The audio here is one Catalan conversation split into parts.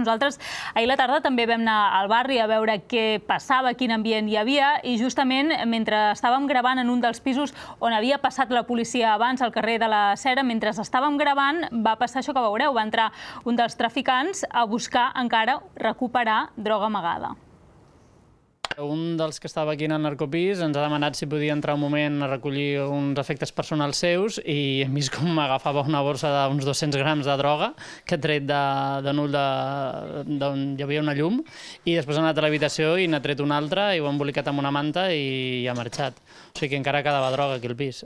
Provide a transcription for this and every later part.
Nosaltres ahir la tarda també vam anar al barri a veure què passava, quin ambient hi havia, i justament mentre estàvem gravant en un dels pisos on havia passat la policia abans, al carrer de la Cera, mentre estàvem gravant va passar això que veureu, va entrar un dels traficants a buscar encara recuperar droga amagada. Un dels que estava aquí en el narcopís ens ha demanat si podia entrar un moment a recollir uns efectes personals seus i hem vist com m'agafava una borsa d'uns 200 grams de droga que ha tret de nul d'on hi havia una llum i després ha anat a l'habitació i n'ha tret una altra i ho ha embolicat amb una manta i ha marxat. O sigui que encara quedava droga aquí al pis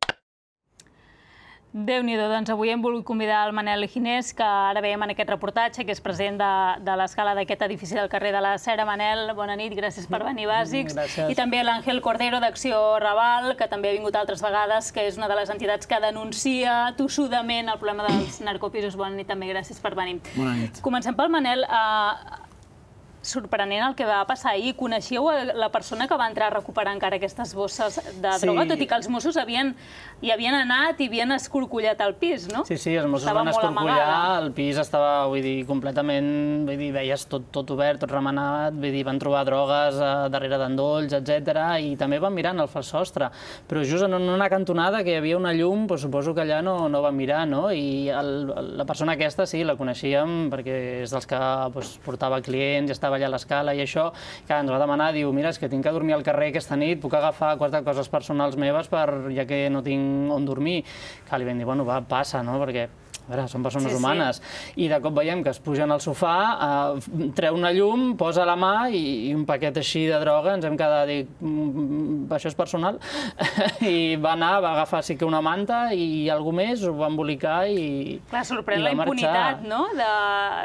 déu nhi doncs avui hem volgut convidar el Manel Ginés, que ara veiem en aquest reportatge, que és president de, de l'escala d'aquest edifici del carrer de la Cera. Manel, bona nit, gràcies per venir, Bàsics. Gràcies. I també l'Àngel Cordero d'Acció Raval, que també ha vingut altres vegades, que és una de les entitats que denuncia tossudament el problema dels narcopisos. Bona nit també, gràcies per venir. Bona nit. Comencem pel Manel. Uh, sorprenent el que va passar ahir. Coneixíeu la persona que va entrar a recuperar encara aquestes bosses de sí. droga, tot i que els Mossos havien, hi havien anat i havien escorcollat el pis, no? Sí, sí, els Mossos estava van escorcollar, el pis estava, vull dir, completament, vull dir, veies tot, tot obert, tot remenat, vull dir, van trobar drogues eh, darrere d'endolls, etc i també van mirant el fals sostre, però just en una cantonada que hi havia una llum, doncs suposo que allà no, no van mirar, no? I el, la persona aquesta sí, la coneixíem perquè és dels que doncs, portava clients i estava allà a l'escala i això, que ens va demanar, diu, mira, és que tinc que dormir al carrer aquesta nit, puc agafar quatre coses personals meves per, ja que no tinc on dormir. Que li vam dir, bueno, va, passa, no?, perquè a veure, són persones sí, humanes, sí. i de cop veiem que es pugen al sofà, eh, treu una llum, posa la mà i, i un paquet així de droga, ens hem quedat a dir, mm, això és personal, i va anar, va agafar sí que una manta i algú més, ho va embolicar i Clar, sorprèn la impunitat, no? De...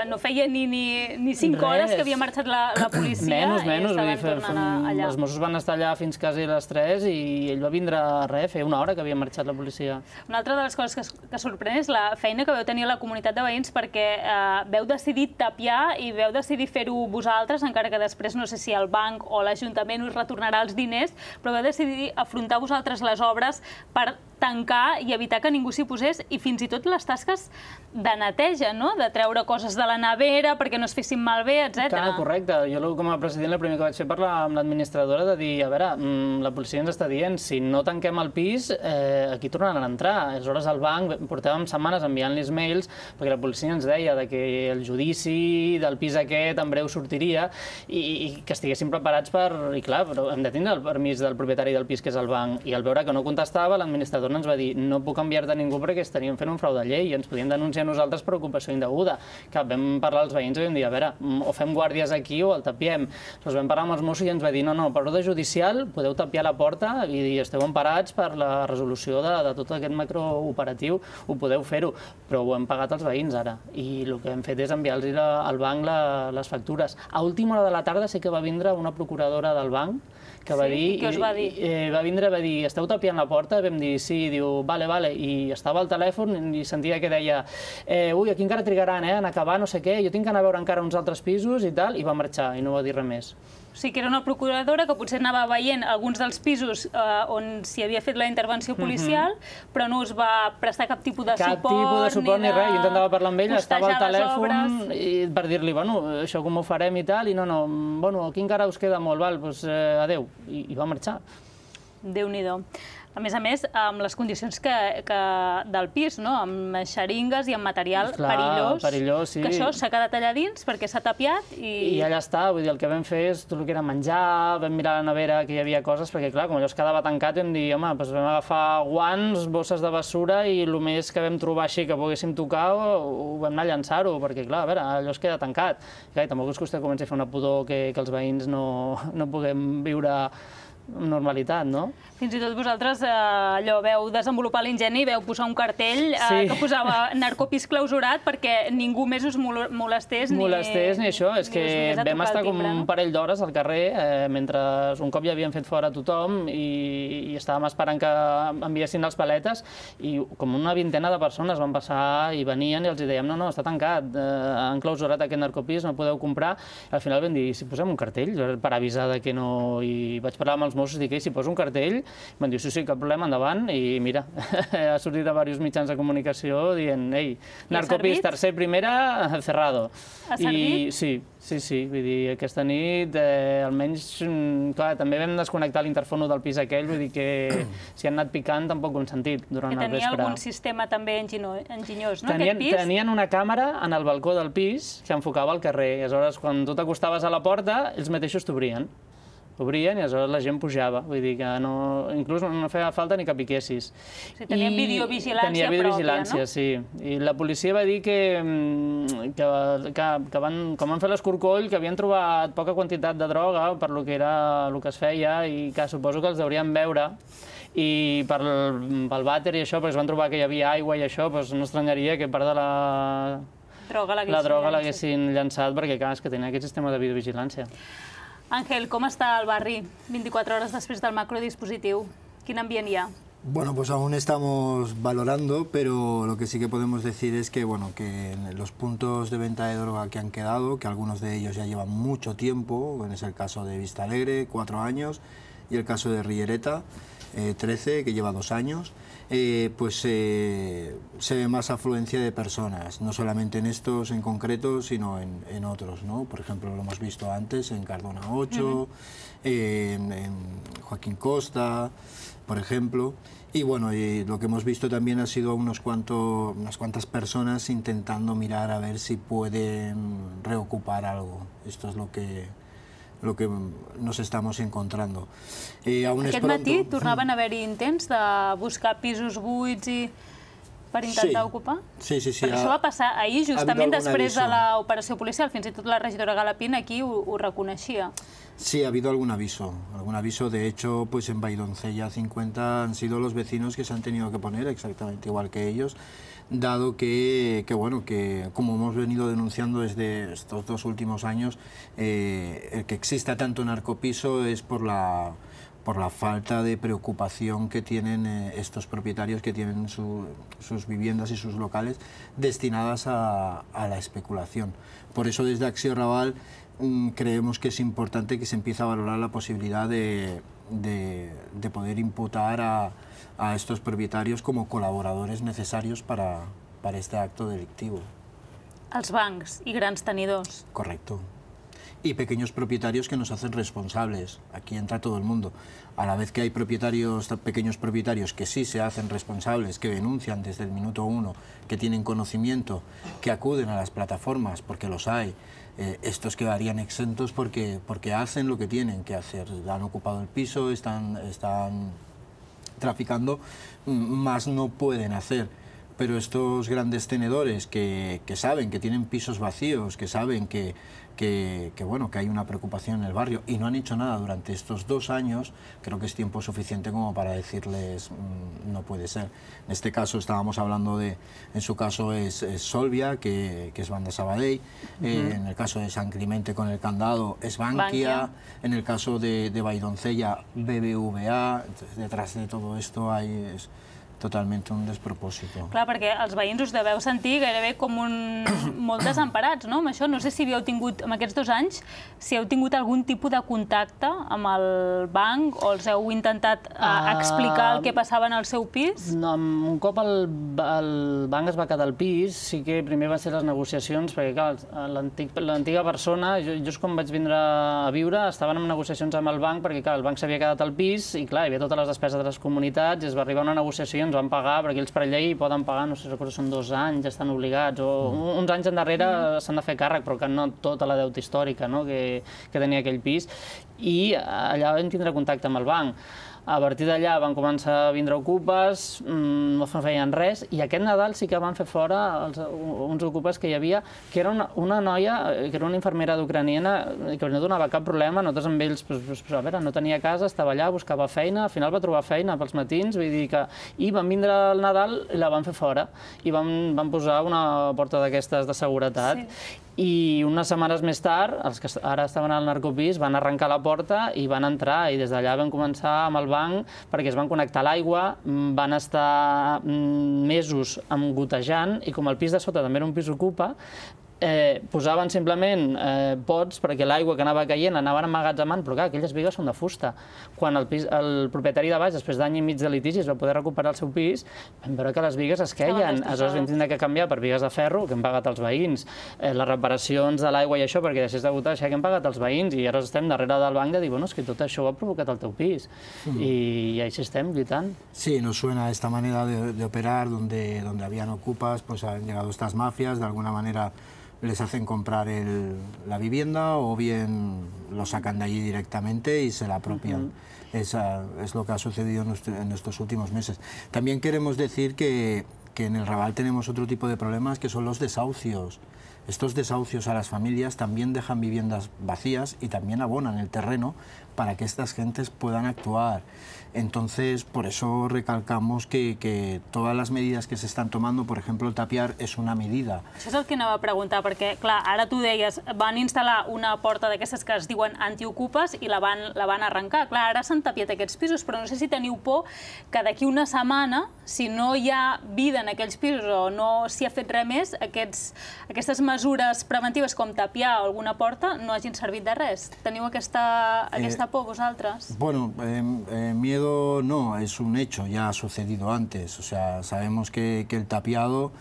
No feia ni, ni, ni cinc Res. hores que havia marxat la, la policia menys, menys, i estaven tornant allà. Els Mossos van estar allà fins quasi les 3 i ell va vindre a res, feia una hora que havia marxat la policia. Una altra de les coses que, que sorprèn és la feina que veu tenir la comunitat de veïns perquè eh, veu decidir tapiar i veu decidir fer-ho vosaltres, encara que després no sé si el banc o l'Ajuntament us retornarà els diners, però veu decidir afrontar vosaltres les obres per tancar i evitar que ningú s'hi posés i fins i tot les tasques de neteja, no? de treure coses de la nevera perquè no es fessin malbé, etc. Clar, correcte. Jo com a president el primer que vaig fer parlar amb l'administradora de dir, a veure, mm, la policia ens està dient, si no tanquem el pis, eh, aquí tornaran a entrar. Aleshores al banc portàvem setmanes enviant-los mails perquè la policia ens deia de que el judici del pis aquest en breu sortiria i, i que estiguéssim preparats per... I clar, però hem de tindre el permís del propietari del pis, que és el banc, i al veure que no contestava, l'administrador Torna ens va dir no puc enviar-te ningú perquè estaríem fent un frau de llei i ens podien denunciar nosaltres per ocupació indeguda. Que vam parlar als veïns i vam dir, a veure, mm, o fem guàrdies aquí o el tapiem. Llavors vam parlar amb els Mossos i ens va dir, no, no, per ordre judicial podeu tapiar la porta i esteu emparats per la resolució de, de tot aquest macrooperatiu, ho podeu fer-ho, però ho hem pagat els veïns ara. I el que hem fet és enviar-los al banc la, les factures. A última hora de la tarda sí que va vindre una procuradora del banc que va sí? dir... Què us va dir? Eh, va vindre, va dir, esteu tapiant la porta? Vam dir, sí, diu, vale, vale, i estava al telèfon i sentia que deia, eh, ui, aquí encara trigaran, eh, en acabar no sé què, jo tinc que anar a veure encara uns altres pisos i tal, i va marxar, i no va dir res més. O sigui que era una procuradora que potser anava veient alguns dels pisos eh, on s'hi havia fet la intervenció mhm. policial, mm -hmm. però no us va prestar cap tipus de cap suport. Cap tipus de suport ni, ni res. Jo intentava parlar amb ella, estava al telèfon i per dir-li, bueno, això com ho farem i tal, i no, no, bueno, aquí encara us queda molt, val, doncs eh, adeu. I, I va marxar. Déu-n'hi-do. A més a més, amb les condicions que, que del pis, no? amb xeringues i amb material Clar, perillós, perillós sí. que això s'ha quedat allà dins perquè s'ha tapiat i... I allà està, vull dir, el que vam fer és tot el que era menjar, vam mirar la nevera que hi havia coses, perquè clar, com allò es quedava tancat, vam dir, home, doncs vam agafar guants, bosses de bessura i el més que vam trobar així que poguéssim tocar ho, ho vam anar a llançar-ho, perquè clar, a veure, allò es queda tancat. I, clar, tampoc us costa començar a fer una pudor que, que els veïns no, no puguem viure amb normalitat, no? Fins i tot vosaltres eh, allò veu desenvolupar l'ingeni veu posar un cartell eh, sí. que posava narcopis clausurat perquè ningú més us molestés ni... Molestés ni això, és que vam estar com un parell d'hores al carrer eh, mentre un cop ja havien fet fora tothom i, i estàvem esperant que enviessin els paletes i com una vintena de persones van passar i venien i els dèiem no, no, està tancat, eh, han clausurat aquest narcopis, no podeu comprar. Al final vam dir, si posem un cartell per avisar de que no... I vaig parlar amb els Mossos, dic, si poso un cartell, em diu, sí, sí, cap problema, endavant, i mira, ha sortit a diversos mitjans de comunicació dient, ei, narcopis, tercer, primera, cerrado. Ha servit? I sí, sí, sí, vull dir, aquesta nit, eh, almenys, mm, clar, també vam desconnectar l'interfono del pis aquell, vull dir que si han anat picant tampoc ho hem sentit durant que el vespre. tenia algun sistema també enginyós, no, Tenien, aquest pis? tenien una càmera en el balcó del pis que enfocava al carrer. I aleshores, quan tu t'acostaves a la porta, ells mateixos t'obrien. Obrien i aleshores la gent pujava. Vull dir que no, inclús no feia falta ni que piquessis. sigui, tenien videovigilància tenia pròpia, videovigilància, no? sí. I la policia va dir que, mm, que, que, que van, quan van fer l'escorcoll, que havien trobat poca quantitat de droga per lo que era el que es feia i que suposo que els deurien veure i per, pel vàter i això, perquè es van trobar que hi havia aigua i això, doncs no estranyaria que part de la, Droga la droga l'haguessin llançat perquè, clar, és que tenia aquest sistema de videovigilància. Àngel, com està el barri 24 hores després del macrodispositiu? Quin ambient hi ha? Bueno, pues aún estamos valorando, pero lo que sí que podemos decir es que, bueno, que los puntos de venta de droga que han quedado, que algunos de ellos ya llevan mucho tiempo, es el caso de Vista Alegre, cuatro años, y el caso de Riereta, eh, 13, que lleva dos años, eh, pues eh, se ve más afluencia de personas, no solamente en estos en concreto, sino en, en otros, ¿no? Por ejemplo, lo hemos visto antes en Cardona 8, en, en Joaquín Costa, por ejemplo. Y bueno, y lo que hemos visto también ha sido unos cuantos, unas cuantas personas intentando mirar a ver si pueden reocupar algo. Esto es lo que, lo que nos estamos encontrando. Eh, aún Aquest matí tornaven a haver-hi intents de buscar pisos buits i per intentar Sí. ocupar? Sí, sí, sí. Perquè ha- això va passar ahir, justament després de l'operació policial. Fins i tot la regidora Galapín aquí ho, ho reconeixia. Sí, ha habido algún aviso, algún aviso. De hecho, pues en Vaidoncella 50 han sido los vecinos que se han tenido que poner exactamente igual que ellos, dado que, que bueno, que como hemos venido denunciando desde estos dos últimos años, eh, el que exista tanto narcopiso es por la por la falta de preocupación que tienen eh, estos propietarios que tienen su- sus viviendas y sus locales destinadas a, la especulación. Por eso desde Axio Raval creemos que es importante que se empiece a valorar la posibilidad de, de- de poder imputar a, a estos propietarios como colaboradores necesarios para, para este acto delictivo. Els bancs i grans tenidors. Correcto. Y pequeños propietarios que nos hacen responsables. Aquí entra todo el mundo. A la vez que hay propietarios, pequeños propietarios que sí se hacen responsables, que denuncian desde el minuto uno, que tienen conocimiento, que acuden a las plataformas, porque los hay, eh, estos quedarían exentos porque, porque hacen lo que tienen que hacer. Han ocupado el piso, están, están traficando, mm, más no pueden hacer. Pero estos grandes tenedores que, que saben que tienen pisos vacíos, que saben que, que, que, bueno, que hay una preocupación en el barrio y no han hecho nada durante estos dos años, creo que es tiempo suficiente como para decirles mm, no puede ser. En este caso estábamos hablando de, en su caso es, es Solvia, que, que es Banda Sabadell, eh, en el caso de San Climente con el candado es Bankia, Bankia. en el caso de, de Vaidoncella, BBVA, detrás de todo esto hay es totalmente un despropósito. Clar, perquè els veïns us deveu sentir gairebé com un... molt desemparats, no? Amb això, no sé si havíeu tingut, en aquests dos anys, si heu tingut algun tipus de contacte amb el banc o els heu intentat uh, Ah. explicar el que passava en el seu pis? No, un cop el, el banc es va quedar al pis, sí que primer van ser les negociacions, perquè clar, l'antic- l'antiga persona, jo, quan vaig vindre a viure, estaven en negociacions amb el banc, perquè clar, el banc s'havia quedat al pis i clar, hi havia totes les despeses de les comunitats, i es va arribar a una negociació ens van pagar, perquè ells per llei poden pagar, no sé, recordo, són dos anys, estan obligats, o mm. uns anys endarrere s'han de fer càrrec, però que no tota la deuta històrica no? que, que tenia aquell pis, i allà vam tindre contacte amb el banc. A partir d'allà van començar a vindre ocupes, mmm, no feien res, i aquest Nadal sí que van fer fora els, uns ocupes que hi havia, que era una, una noia, eh, que era una infermera d'ucraniana, eh, que no donava cap problema, nosaltres amb ells, pues, pues, a veure, no tenia casa, estava allà, buscava feina, al final va trobar feina pels matins, vull dir que... I van vindre al Nadal i la van fer fora, i van, van posar una porta d'aquestes de seguretat, Sí. I unes setmanes més tard, els que ara estaven al narcopís van arrencar la porta i van entrar, i des d'allà vam començar amb el banc perquè es van connectar a l'aigua, mm, van estar mm, mesos amb gotejant, i com el pis de sota també era un pis ocupa, eh, posaven simplement eh, pots perquè l'aigua que anava caient l'anaven emmagatzemant, però clar, aquelles vigues són de fusta. Quan el, pis, el propietari de baix, després d'any i mig de litigi, es va poder recuperar el seu pis, vam veure que les vigues es queien. Aleshores vam tindre que canviar per vigues de ferro, que hem pagat els veïns, eh, les reparacions de l'aigua i això, perquè deixés de votar, això que hem pagat els veïns, i ara estem darrere del banc de dir, bueno, és que tot això ho ha provocat el teu pis. Mm. I, I així estem lluitant. Sí, nos suena esta manera de, de operar, donde, donde habían ocupas, pues han llegado estas mafias, de alguna manera les hacen comprar el, la vivienda o bien lo sacan de allí directamente y se la apropian. Uh -huh. Esa es lo que ha sucedido en, estos últimos meses. También queremos decir que, que en el Raval tenemos otro tipo de problemas que son los desahucios. Estos desahucios a las familias también dejan viviendas vacías y también abonan el terreno para que estas gentes puedan actuar. Entonces, por eso recalcamos que, que todas les medides que s'estan tomando, por ejemplo, el tapiar és una medida. Això és el que anava a preguntar, perquè, clar, ara tu deies, van instal·lar una porta d'aquestes que es diuen antiocupes i la van, la van arrencar. Clar, ara s'han tapiat aquests pisos, però no sé si teniu por que d'aquí una setmana, si no hi ha vida en aquells pisos o no s'hi ha fet res més, aquests, aquestes mesures preventives com tapiar alguna porta no hagin servit de res. Teniu aquesta, aquesta por vosaltres? Bueno, eh, eh, miedo no, es un hecho, ya ha sucedido antes. O sea, sabemos que, el tapiado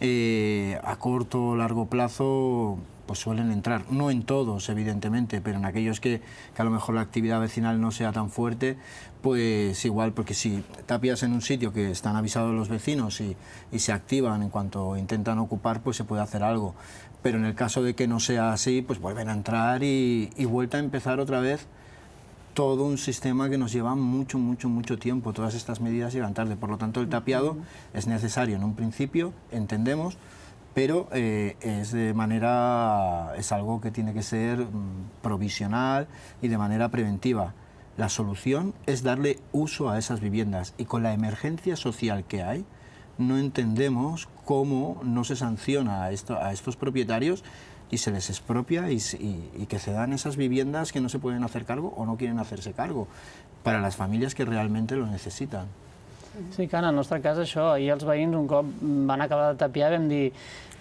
eh, a corto o largo plazo pues suelen entrar, no en todos evidentemente, pero en aquellos que, a lo mejor la actividad vecinal no sea tan fuerte, pues igual, porque si tapias en un sitio que están avisados los vecinos y, y se activan en cuanto intentan ocupar, pues se puede hacer algo. Pero en el caso de que no sea así, pues vuelven a entrar y, y vuelta a empezar otra vez todo un sistema que nos lleva mucho, mucho, mucho tiempo. Todas estas medidas llegan tarde. Por lo tanto, el tapiado es necesario en un principio, entendemos, pero eh, es de manera, es algo que tiene que ser mm, provisional y de manera preventiva. La solución es darle uso a esas viviendas y con la emergencia social que hay, no entendemos cómo no se sanciona a, esto, a estos propietarios y se les expropia y, y, y, que se dan esas viviendas que no se pueden hacer cargo o no quieren hacerse cargo para las familias que realmente lo necesitan. Sí, que en el nostre cas això, ahir els veïns un cop van acabar de tapiar vam dir,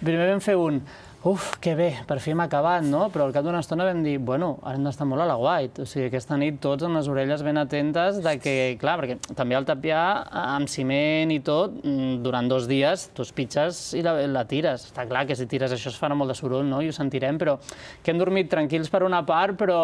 primer vam fer un uf, que bé, per fi hem acabat, no? Però al cap d'una estona vam dir, bueno, ara hem d'estar molt a la guait. O sigui, aquesta nit tots amb les orelles ben atentes de que, clar, perquè també al tapiar amb ciment i tot, mm, durant dos dies, tu pitges i la, la tires. Està clar que si tires això es farà molt de soroll, no? I ho sentirem, però que hem dormit tranquils per una part, però...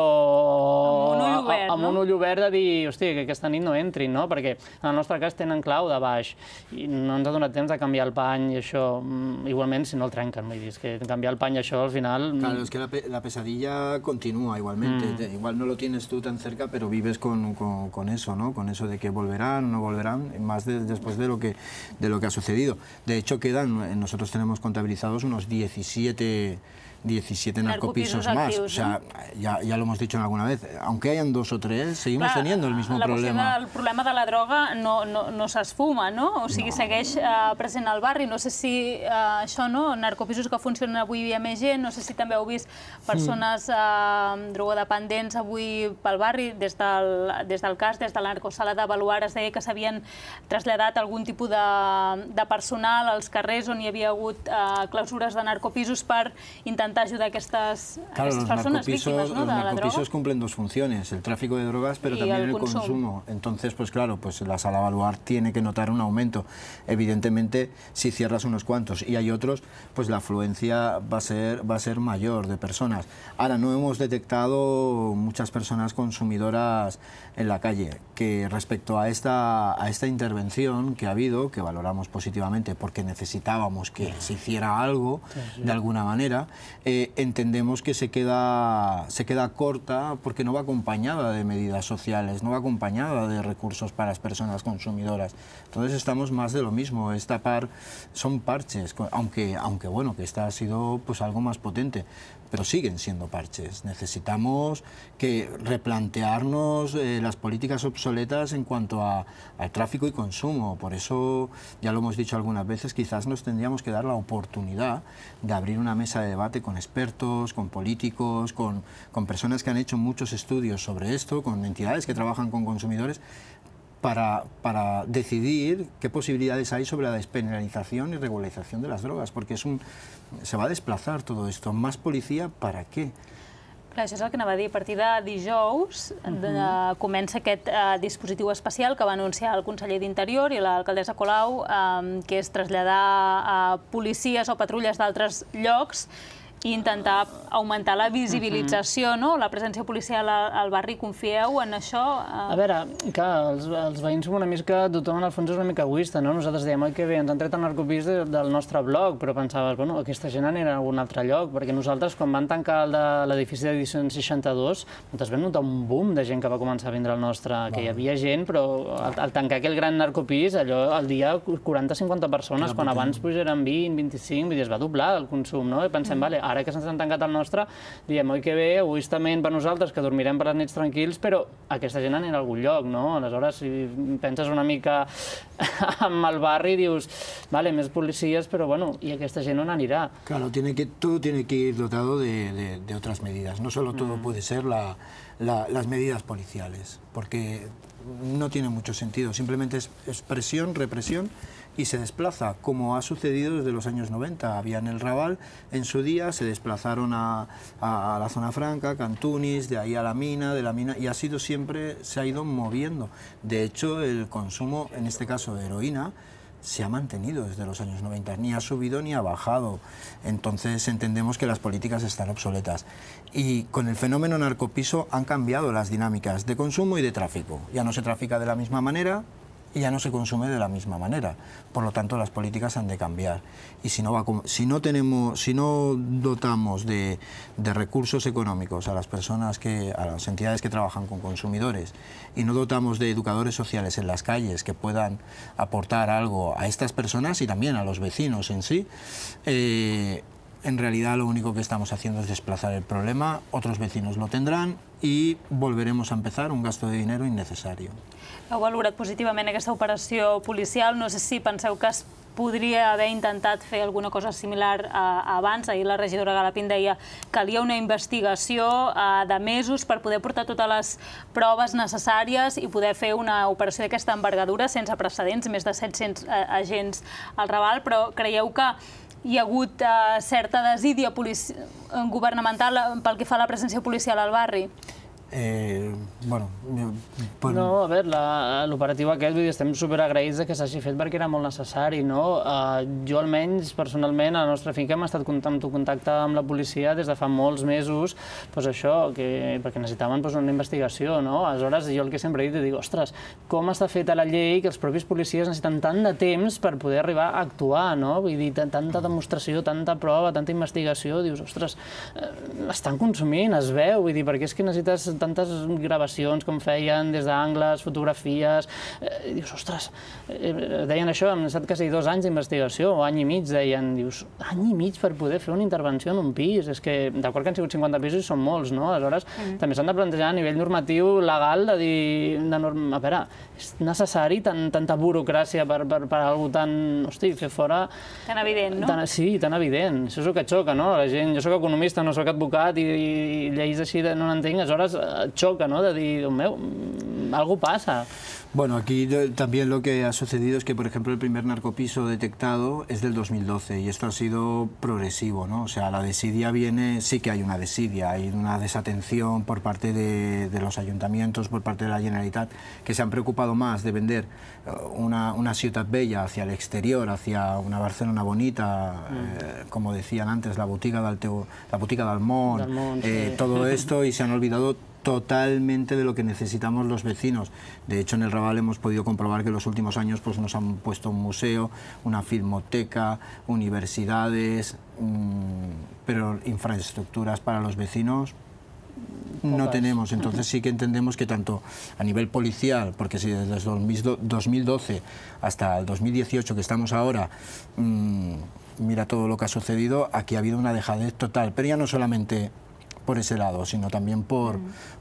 Amb un ull obert, amb no? un ull obert de dir, hòstia, que aquesta nit no entrin, no? Perquè en el nostre cas tenen clau de baix i no ens ha donat temps de canviar el pany i això, mm, igualment si no el trenquen, vull dir, és que canviar el paño això al final... Claro, es que la, la pesadilla continúa igualmente. Mm. Igual no lo tienes tú tan cerca, pero vives con, con, con, eso, ¿no? Con eso de que volverán, no volverán, más de, después de lo, que, de lo que ha sucedido. De hecho, quedan, nosotros tenemos contabilizados unos 17 17 narcopisos, narcopisos más. Actius, o sea, ¿no? ya, ya, lo hemos dicho alguna vez, aunque hayan dos o tres, seguimos Clar, teniendo el mismo la problema. El problema de la droga no, no, no s'esfuma, no? O sigui, no. segueix uh, present al barri. No sé si uh, això, no? Narcopisos que funcionen avui hi ha més gent, no sé si també heu vist persones uh, drogodependents avui pel barri, des del, des del cas, des de la narcosala de Baluar, es deia que s'havien traslladat algun tipus de, de personal als carrers on hi havia hagut uh, clausures de narcopisos per intentar intentar ayudar a estas, claro, a estas personas víctimas ¿no? Los de narcopisos la droga. cumplen dos funciones, el tráfico de drogas, pero y también el, el consumo. consumo. Entonces, pues claro, pues la sala Baluar tiene que notar un aumento. Evidentemente, si cierras unos cuantos y hay otros, pues la afluencia va a ser, va a ser mayor de personas. Ahora, no hemos detectado muchas personas consumidoras en la calle, que respecto a esta, a esta intervención que ha habido, que valoramos positivamente porque necesitábamos que se hiciera algo de alguna manera, eh, entendemos que se queda, se queda corta porque no va acompañada de medidas sociales, no va acompañada de recursos para las personas consumidoras. Entonces estamos más de lo mismo, esta par son parches, aunque, aunque bueno, que esta ha sido pues algo más potente, pero siguen siendo parches. Necesitamos que replantearnos eh, las políticas obsoletas en cuanto a, al tráfico y consumo. Por eso, ya lo hemos dicho algunas veces, quizás nos tendríamos que dar la oportunidad de abrir una mesa de debate con expertos, con políticos, con, con personas que han hecho muchos estudios sobre esto, con entidades que trabajan con consumidores, para, para decidir qué posibilidades hay sobre la despenalización y regularización de las drogas, porque es un, se va a desplazar todo esto. ¿Más policía para qué? Clar, això és el que anava a dir. A partir de dijous uh -huh. de, comença aquest uh, dispositiu especial que va anunciar el conseller d'Interior i l'alcaldessa Colau, um, que és traslladar a uh, policies o patrulles d'altres llocs i intentar augmentar la visibilització, -huh. no? la presència policial al, barri. Confieu en això? A veure, clar, els, els veïns som una mica, tothom en el fons és una mica egoista, no? Nosaltres dèiem, oi que bé, ens han tret el narcopís de, del nostre blog, però pensaves, bueno, aquesta gent anirà a algun altre lloc, perquè nosaltres, quan van tancar l'edifici d'edició 62, nosaltres vam notar un boom de gent que va començar a vindre al nostre, que hi havia gent, però al, al tancar aquell gran narcopís, allò, al dia 40-50 persones, quan abans pues, eren 20, 25, vull dir, es va doblar el consum, no? I pensem, mm. vale, ara que se'ns han tancat el nostre, diem, oi que bé, egoistament per nosaltres, que dormirem per les nits tranquils, però aquesta gent anirà a algun lloc, no? Aleshores, si penses una mica amb el barri, dius, vale, més policies, però bueno, i aquesta gent on anirà? Claro, tiene que, todo tiene que ir dotado de, de, de otras medidas. No solo todo mm. puede ser la, la, las medidas policiales, porque no tiene mucho sentido. Simplemente es, es presión, represión y se desplaza, como ha sucedido desde los años 90. Había en el Raval, en su día se desplazaron a, a, la zona franca, Cantunis, de ahí a la mina, de la mina, y ha sido siempre, se ha ido moviendo. De hecho, el consumo, en este caso de heroína, se ha mantenido desde los años 90, ni ha subido ni ha bajado. Entonces entendemos que las políticas están obsoletas. Y con el fenómeno narcopiso han cambiado las dinámicas de consumo y de tráfico. Ya no se trafica de la misma manera, y ya no se consume de la misma manera. Por lo tanto, las políticas han de cambiar. Y si no, va, si no, tenemos, si no dotamos de, recursos económicos a las personas, que, a las entidades que trabajan con consumidores, y no dotamos de educadores sociales en las calles que puedan aportar algo a estas personas y también a los vecinos en sí, eh, en realidad lo único que estamos haciendo es desplazar el problema, otros vecinos lo tendrán i volveremos a empezar un gasto de dinero innecesario. Heu valorat positivament aquesta operació policial. No sé si penseu que es podria haver intentat fer alguna cosa similar a, abans. Ahir la regidora Galapín deia que calia una investigació a, de mesos per poder portar totes les proves necessàries i poder fer una operació d'aquesta envergadura sense precedents, més de 700 a, agents al Raval, però creieu que hi ha hagut uh, certa desídia governamental pel que fa a la presència policial al barri? Eh, bueno, per... No, a veure, l'operatiu aquest, vull dir, estem superagraïts que s'hagi fet perquè era molt necessari, no? Uh, jo almenys, personalment, a la nostra finca hem estat en contacte amb la policia des de fa molts mesos, doncs això, que, perquè necessitaven doncs, una investigació, no? Aleshores, jo el que sempre he dit, dic, ostres, com està feta la llei que els propis policies necessiten tant de temps per poder arribar a actuar, no? Vull dir, tanta demostració, tanta prova, tanta investigació, dius, ostres, eh, estan consumint, es veu, vull dir, perquè és que necessites tantes gravacions com feien des d'angles, fotografies... Eh, dius, ostres, eh, deien això, hem estat quasi dos anys d'investigació, o any i mig, deien, dius, any i mig per poder fer una intervenció en un pis, és que d'acord que han sigut 50 pisos i són molts, no? Aleshores, mm. també s'han de plantejar a nivell normatiu legal de dir, de norm... a veure, és necessari tant, tanta burocràcia per, per, per algú tan, hosti, fer fora... Tan evident, no? Tan, sí, tan evident. Això és el que xoca, no? La gent, jo sóc economista, no sóc advocat i, i lleis així de, no n'entenc, aleshores choca, ¿no? De dir, meu, algo pasa. Bueno, aquí también lo que ha sucedido es que, por ejemplo, el primer narcopiso detectado es del 2012 y esto ha sido progresivo, ¿no? O sea, la desidia viene, sí que hay una desidia, hay una desatención por parte de, de los ayuntamientos, por parte de la Generalitat, que se han preocupado más de vender eh, una, una ciudad bella hacia el exterior, hacia una Barcelona bonita, mm. eh, como decían antes, la botiga del, la botiga del Mont, del Mont eh, sí. todo esto y se han olvidado totalmente de lo que necesitamos los vecinos. De hecho, en el Raval hemos podido comprobar que en los últimos años pues, nos han puesto un museo, una filmoteca, universidades, mmm, pero infraestructuras para los vecinos no tenemos. Entonces sí que entendemos que tanto a nivel policial, porque si desde 2012 hasta el 2018 que estamos ahora, mmm, mira todo lo que ha sucedido, aquí ha habido una dejadez total, pero ya no solamente por ese lado, sino también por,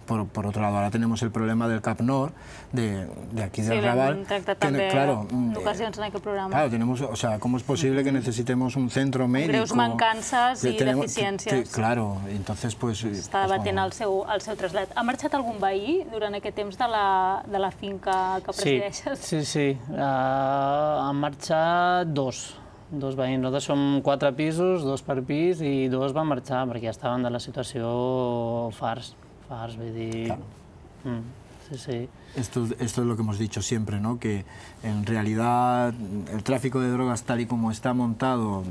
por, por otro lado. Ahora tenemos el problema del CAP Nord, de, de aquí del Sí, Raval. que, claro, en mm, ocasions en aquest programa. Claro, tenemos, o sea, ¿cómo es posible que necesitemos un centro médico? greus mancances i Tenemos- deficiències. te- Claro, entonces pues... Està pues, debatent bueno. el seu, el seu trasllat. Ha marxat algun veí durant aquest temps de la, de la finca que Sí, presideixes? sí, sí. Uh, han marxat dos, dos veïns. Nosaltres som quatre pisos, dos per pis, i dos van marxar perquè ja estaven de la situació fars, fars, vull dir... Claro. Mm, sí, sí. Esto, esto es lo que hemos dicho siempre, ¿no? que en realidad el tráfico de drogas tal y como está montado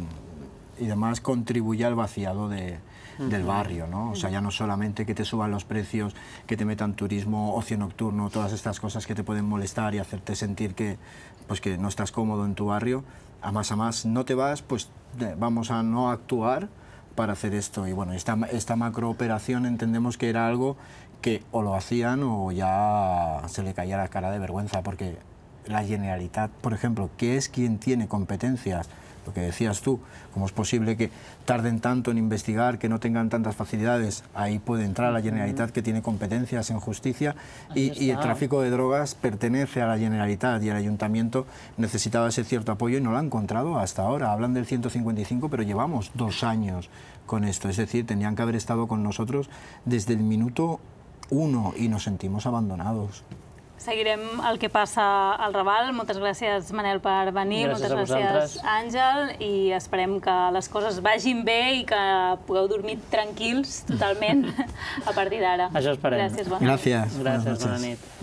y demás contribuye al vaciado de, del barrio, ¿no? O sea, ya no solamente que te suban los precios, que te metan turismo, ocio nocturno, todas estas cosas que te pueden molestar y hacerte sentir que, pues que no estás cómodo en tu barrio, a más a más no te vas, pues eh, vamos a no actuar para hacer esto. Y bueno, esta, esta macrooperación entendemos que era algo que o lo hacían o ya se le caía la cara de vergüenza, porque la Generalitat, por ejemplo, que es quien tiene competencias, lo que decías tú, cómo es posible que tarden tanto en investigar, que no tengan tantas facilidades, ahí puede entrar la Generalitat que tiene competencias en justicia y, el tráfico de drogas pertenece a la Generalitat y el Ayuntamiento necesitaba ese cierto apoyo y no lo ha encontrado hasta ahora. Hablan del 155, pero llevamos dos años con esto, es decir, tenían que haber estado con nosotros desde el minuto uno y nos sentimos abandonados. Seguirem el que passa al Raval. Moltes gràcies, Manel, per venir. Gràcies Moltes gràcies. Àngel. I esperem que les coses vagin bé i que pugueu dormir tranquils totalment a partir d'ara. Això esperem. Gràcies, bona nit. Gracias. buenas Gràcies, bona nit.